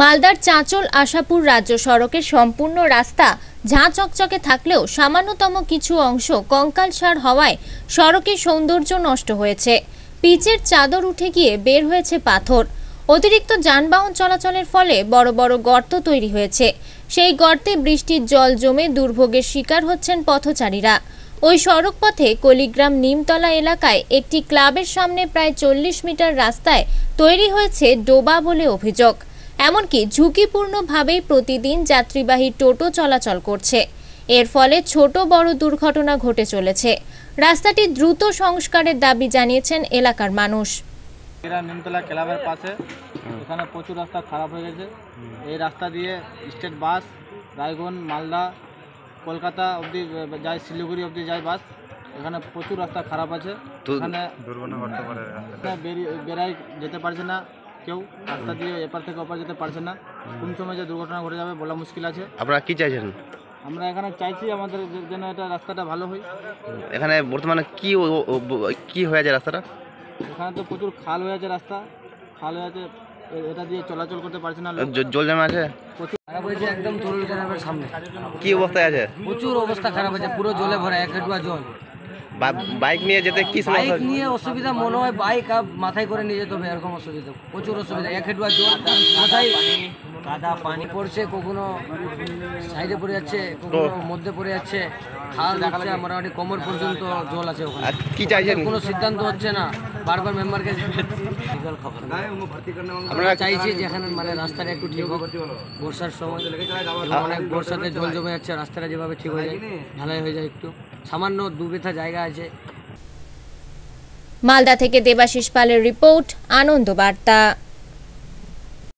মালদার চাঁচল আশাপুর রাজ্য সড়কের সম্পূর্ণ রাস্তা ঝাঁ চকচকে থাকলেও সামান্যতম কিছু অংশ কঙ্কালসার হওয়ায় সড়কের সৌন্দর্য নষ্ট হয়েছে। পিচের চাদর উঠে গিয়ে বের হয়েছে পাথর। অতিরিক্ত যানবাহন চলাচলের ফলে বড় বড় গর্ত তৈরি হয়েছে। সেই গর্তে বৃষ্টির জল জমে দুর্ভোগের শিকার হচ্ছেন পথচারীরা। ওই সড়ক পথে কলিগ্রাম নিমতলা এলাকায় একটি ক্লাবের সামনে প্রায় চল্লিশ মিটার রাস্তায় তৈরি হয়েছে ডোবা বলে অভিযোগ। এমনকি ঝুঁকিপূর্ণভাবেই প্রতিদিন যাত্রীবাহী টোটো চলাচল করছে। এর ফলে ছোট বড় দুর্ঘটনা ঘটে চলেছে। রাস্তাটি দ্রুত সংস্কারের দাবি জানিয়েছেন এলাকার মানুষ। এরা নিমতলা ক্লাবের পাশে। এখানে প্রচুর রাস্তা খারাপ হয়ে গেছে। এই রাস্তা দিয়ে স্টেট বাস রায়গঞ্জ মালদা কলকাতা অবধি যায় শিলিগুড়ি অবধি যায় বাস। এখানে প্রচুর রাস্তা খারাপ আছে। এখানে এখানে বেরিয়ে বেড়াই যেতে পারছে না। কেউ রাস্তা দিয়ে এপার থেকে ওপার যেতে পারছে না। কোন সময় যে দুর্ঘটনা ঘটে যাবে বলা মুশকিল আছে। আপনারা কি চাইছেন? আমরা এখানে চাইছি আমাদের যে- যেন এটা রাস্তাটা ভালো হয়। এখানে বর্তমানে কি ও- কি হয়ে আছে রাস্তাটা? এখানে তো প্রচুর খাল হয়ে আছে রাস্তা। খাল হয়ে আছে এ- এটা দিয়ে চলাচল করতে পারছে না লোক। জ- জল জমা আছে? খারাপ হয়েছে একদম সামনে। কি অবস্থায় আছে? প্রচুর অবস্থা খারাপ হয়েছে পুরো জলে ভরা এক হেঁটুয়া জল। বাইক নিয়ে যেতে কি বাইক নিয়ে অসুবিধা মনে হয় বাইক আপ মাথায় করে নিয়ে যেতে হবে এরকম অসুবিধা প্রচুর অসুবিধা। এক হেঁটুয়া জল মাথায় কাদা পানি পড়ছে কখনো সাইডে পড়ে যাচ্ছে কখনো মধ্যে পড়ে যাচ্ছে খাল হচ্ছে মোটামুটি কোমর পর্যন্ত জল আছে ওখানে। কি চাইছেন? কোনো সিদ্ধান্ত হচ্ছে না বারবার মেম্বারকে আমরা চাইছি যে এখানে মানে রাস্তাটা একটু ঠিক হোক বর্ষার সময় অনেক বর্ষাতে জল জমে যাচ্ছে রাস্তাটা যেভাবে ঠিক হয়ে যায় ঢালাই হয়ে যায় একটু। সামান্য দু বিঘা জায়গা আছে। মালদা থেকে দেবাশিস পালের রিপোর্ট আনন্দ বার্তা।